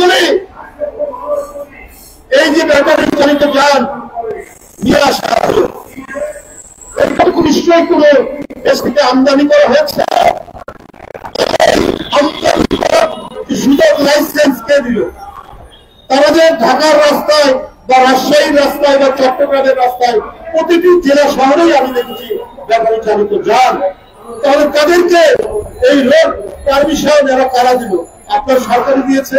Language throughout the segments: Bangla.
বলি, এই যে ব্যাটারি চালিত যান নিয়ে আসা দেশ থেকে আমদানি করা হয়েছে? ঢাকার রাস্তায় বা রাজশাহীর রাস্তায় বা চট্টগ্রামের রাস্তায় প্রতিটি জেলা শহরেই আমি দেখেছি ব্যাপারী চালিত যান তাহলে তাদেরকে এই রোড পারমিশন এরা কারা দিল? আপনার সরকারি দিয়েছে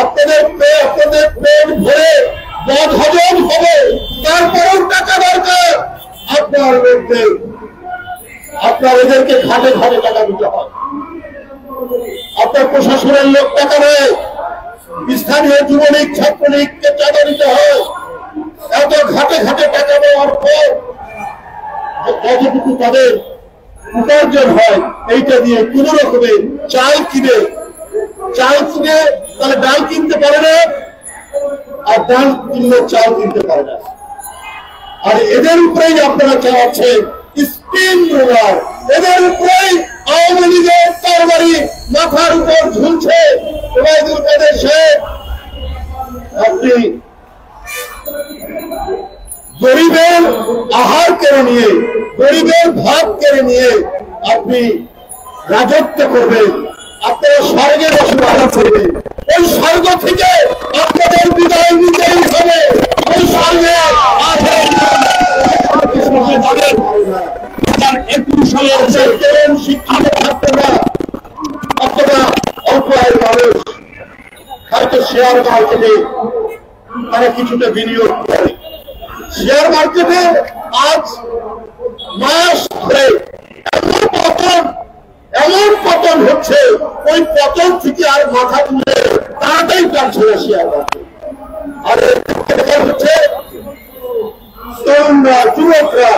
আপনাদের পেট আপনাদের পেট ভরে বদ হজম হবে। তারপরেও টাকা দরকার। আপনার মধ্যে, আপনার এদেরকে ঘাটে ঘাটে টাকা দিতে হয়। আপনার প্রশাসনের লোক টাকা নেয়। স্থানীয় যুবলীগ, ছাত্রলীগকে টাকা দিতে হয়। এত ঘাটে ঘাটে টাকা দেওয়ার পর কতটুকু তাদের উপার্জন হয়, এইটা দিয়ে কোন রকমের চাল কিনে চাল কিনে তাহলে ডাল কিনতে পারে না, আর ডাল কিনলে চাল কিনতে পারে না। আর এদের উপরেই আপনারা চালাচ্ছেন স্পিন রোলার। এদের উপরেই আওয়ামী লীগের তরবারি মাথার উপর ঝুলছে। ওবায়দুল কাদের শেখ আপনি গরিবের আহার কেড়ে নিয়ে, গরিবের ভাত কেড়ে নিয়ে আপনি রাজত্ব করবেন। আপনারা স্বর্গে বসবাস করবেন। ওই স্বর্গ থেকে আপনাদের বিদায় নিতেই হবে। ওই স্বর্গে একুশ সালের শিক্ষিত অল্প আয়ের মানুষ। হয়তো শেয়ার মার্কেটে তারা কিছুটা বিনিয়োগ করে। শেয়ার মার্কেটে আজ মাস ধরে পতন হচ্ছে, ওই পতন থেকে আর মাথা তুলে তাড়াতাড়ি টানছে না শেয়ার আর হচ্ছে, তরুণরা, যুবকরা,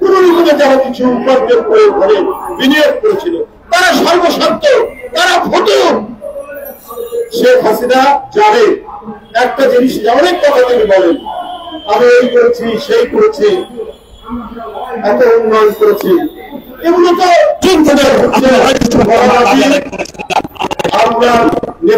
কোন রকমে যারা কিছু উপার্জন করে ঘরে বিনিয়োগ করেছিল, তারা সর্বশান্ত তারা ফটুন শেখ হাসিনা জানে, একটা জিনিস অনেক কথা তিনি বলেন, আমি এই করেছি, সেই করেছি, এত উন্নয়ন করেছি। এগুলো তো ঠিক থেকে আমরা নেতা মন্ত্রী সভাপতির কথা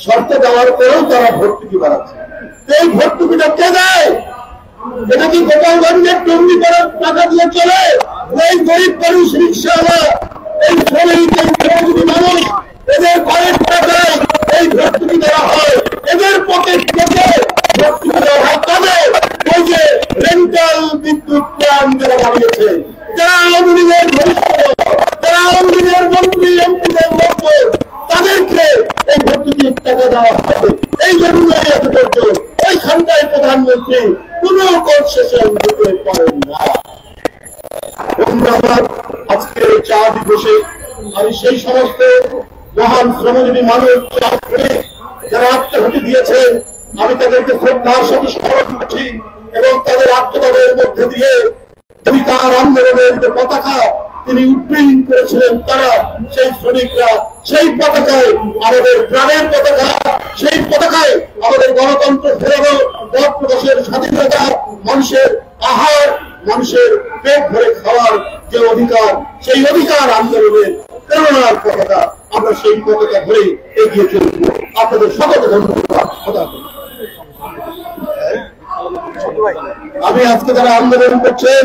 শর্ত দেওয়ার পরেও তারা ভর্তুকি বাড়াচ্ছে এই ভর্তুকিটা কে দেয় এটা কি গোপালগঞ্জের টঙ্গি করার টাকা দিয়ে চলে এই গরিব মানুষ রিক্সাওয়ালা, এই শ্রমিক, এই মানুষ এদের ঘরের টাকায় এই ভর্তুকি দেওয়া হয় এদের পকেট থেকে ভর্তুকি দেওয়া হয় তবে ওই যে রেন্টাল বিদ্যুৎ প্ল্যান যারা বানিয়েছে যারা আওয়ামী যারা আওয়ামী মন্ত্রী এমপিদের লোক তাদেরকে এই ভর্তুকির টাকা দেওয়া হবে। এই জন্য এত করতো ওইখানটায় প্রধানমন্ত্রী কোন কনসেশন দিতে পারেন না। আমি সেই সমস্ত মহান শ্রমজীবী মানুষ চা করে যারা আত্মঘাতী দিয়েছে আমি তাদেরকে শ্রদ্ধার সাথে স্মরণ করছি এবং তাদের আত্মদানের মধ্যে দিয়ে অধিকার আন্দোলনের যে পতাকা তিনি উড্ডীন করেছিলেন তারা, সেই শ্রমিকরা, সেই পতাকায় আমাদের গ্রামের পতাকা, সেই পতাকায় আমাদের গণতন্ত্র ফেরানো মত প্রকাশের স্বাধীনতা, মানুষের আহার, মানুষের পেট ভরে খাওয়ার যে অধিকার, সেই অধিকার আন্দোলনের প্রেরণার পতাকা, আমরা সেই পতাকা ধরে এগিয়ে চলব আপনাদের সকলকে ধন্যবাদ। আমি আজকে যারা আন্দোলন করছেন